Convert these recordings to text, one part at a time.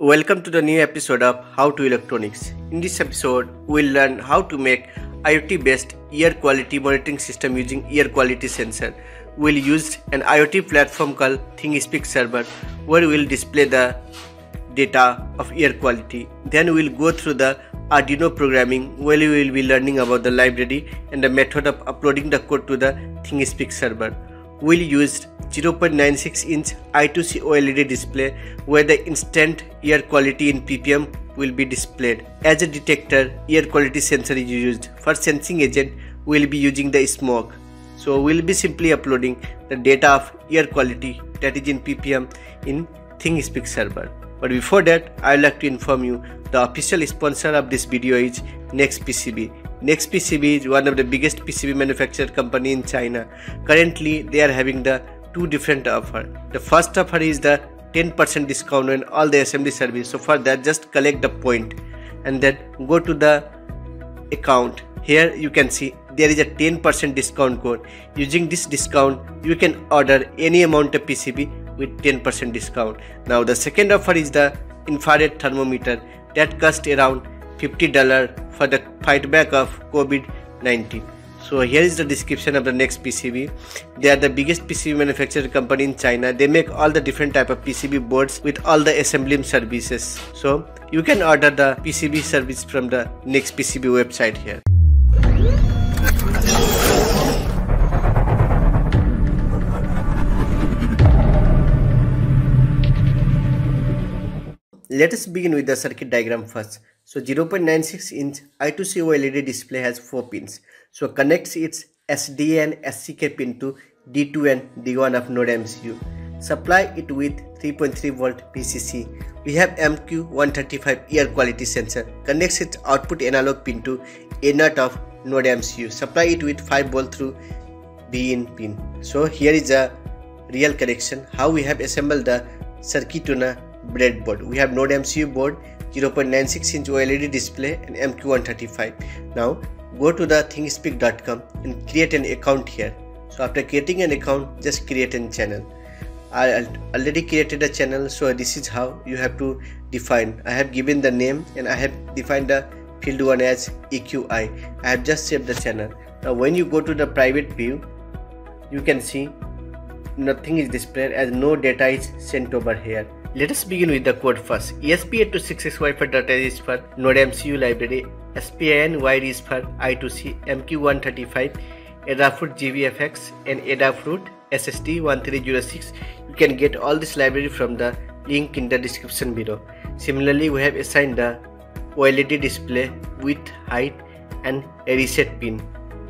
Welcome to the new episode of How to Electronics. In this episode, we'll learn how to make IoT based air quality monitoring system using air quality sensor. We'll use an IoT platform called ThingSpeak server where we'll display the data of air quality. Then we'll go through the Arduino programming where we will be learning about the library and the method of uploading the code to the ThingSpeak server. We'll use 0.96 inch I2C OLED display where the instant air quality in ppm will be displayed. As a detector, air quality sensor is used. For sensing agent, we'll be using the smoke. So we'll be simply uploading the data of air quality that is in ppm in ThingSpeak server. But before that, I'd like to inform you the official sponsor of this video is NextPCB. Next PCB is one of the biggest PCB manufacturer company in China. Currently, they are having the two different offer. The first offer is the 10% discount on all the assembly service. So for that, just collect the point and then go to the account. Here you can see there is a 10% discount code. Using this discount, you can order any amount of PCB with 10% discount. Now the second offer is the infrared thermometer that cost around $50 for the fight back of COVID-19. So here is the description of the NextPCB. They are the biggest PCB manufacturer company in China. They make all the different type of PCB boards with all the assembly services. So you can order the PCB service from the NextPCB website here. Let us begin with the circuit diagram first. So 0.96 inch I2C OLED display has 4 pins. So connects its SDA and SCK pin to D2 and D1 of NodeMCU. Supply it with 3.3 volt VCC. We have MQ135 air quality sensor. Connects its output analog pin to A0 of NodeMCU. Supply it with 5 volt through B pin. So here is a real connection. How we have assembled the circuit on a breadboard. We have NodeMCU board, 0.96 inch OLED display and MQ135. Now go to the thingspeak.com and create an account here. So after creating an account, just create a channel. I already created a channel, so this is how you have to define. I have given the name and I have defined the field one as AQI. I have just saved the channel. Now when you go to the private view, you can see nothing is displayed as no data is sent over here. Let us begin with the code first. ESP8266 Wi-Fi data is for Node library, SPIN wire is for I2C, MQ135, Adafruit GFX and Adafruit SSD1306. You can get all this library from the link in the description below. Similarly, we have assigned the OLED display width, height and a reset pin.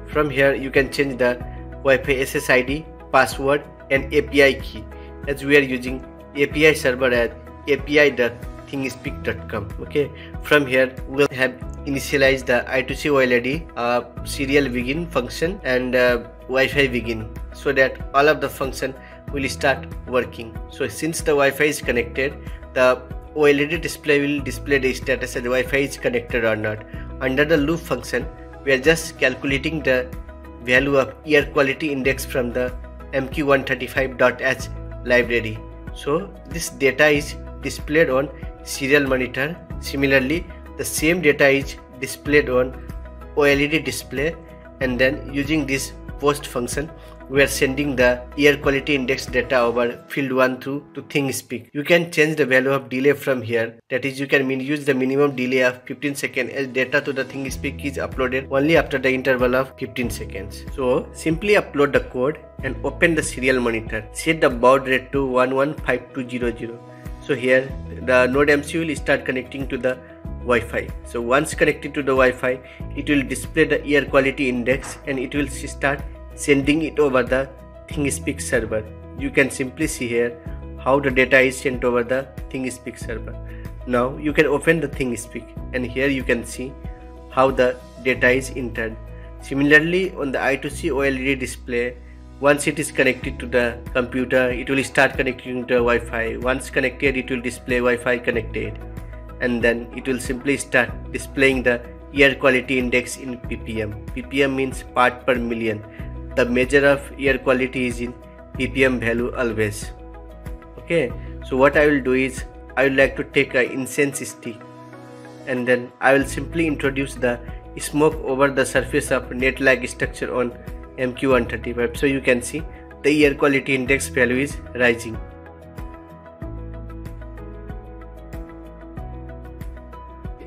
From here, you can change the Wi-Fi SSID, password and API key as we are using API server at api.thingspeak.com. Okay, from here we'll have initialize the I2C OLED uh, serial begin function and uh, Wi-Fi begin so that all of the function will start working. So since the Wi-Fi is connected, the OLED display will display the status that Wi-Fi is connected or not. Under the loop function, we are just calculating the value of air quality index from the mq135.h library. So this data is displayed on serial monitor. Similarly the same data is displayed on OLED display and then using this post function we are sending the air quality index data over field 1 through to ThingSpeak. You can change the value of delay from here. That is, you can use the minimum delay of 15 seconds as data to the ThingSpeak is uploaded only after the interval of 15 seconds. So simply upload the code and open the serial monitor. Set the baud rate to 115200. So here the NodeMCU will start connecting to the Wi-Fi. So once connected to the Wi-Fi, it will display the air quality index and it will start sending it over the ThingSpeak server. You can simply see here how the data is sent over the ThingSpeak server. Now you can open the ThingSpeak and here you can see how the data is entered. Similarly on the I2C OLED display once it is connected to the computer it will start connecting to Wi-Fi. Once connected it will display Wi-Fi connected and then it will simply start displaying the air quality index in ppm. ppm means part per million the measure of air quality is in ppm value always. Okay? So what i will do is I would like to take a incense stick and then I will simply introduce the smoke over the surface of net-like structure on MQ135 so you can see the air quality index value is rising.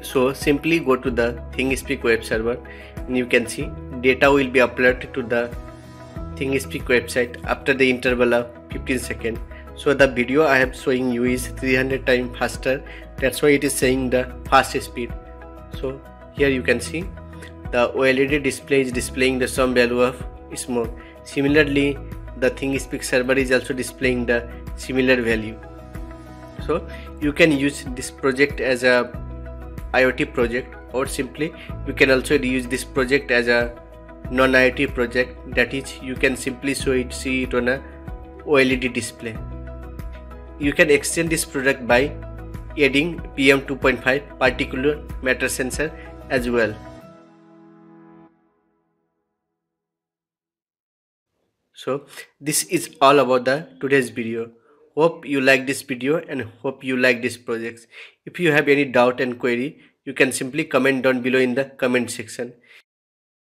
So simply go to the ThingSpeak web server and you can see data will be uploaded to the ThingSpeak website after the interval of 15 seconds. So the video I am showing you is 300 times faster that's why it is saying the fast speed. So here you can see the OLED display is displaying the some value of smoke. Similarly the ThingSpeak server is also displaying the similar value. So you can use this project as a IoT project or simply you can also use this project as a non-IoT project that is you can simply show it see it on a OLED display. You can extend this product by adding PM2.5 particulate matter sensor as well. So this is all about the today's video. Hope you like this video and hope you like this projects. If you have any doubt and query, you can simply comment down below in the comment section.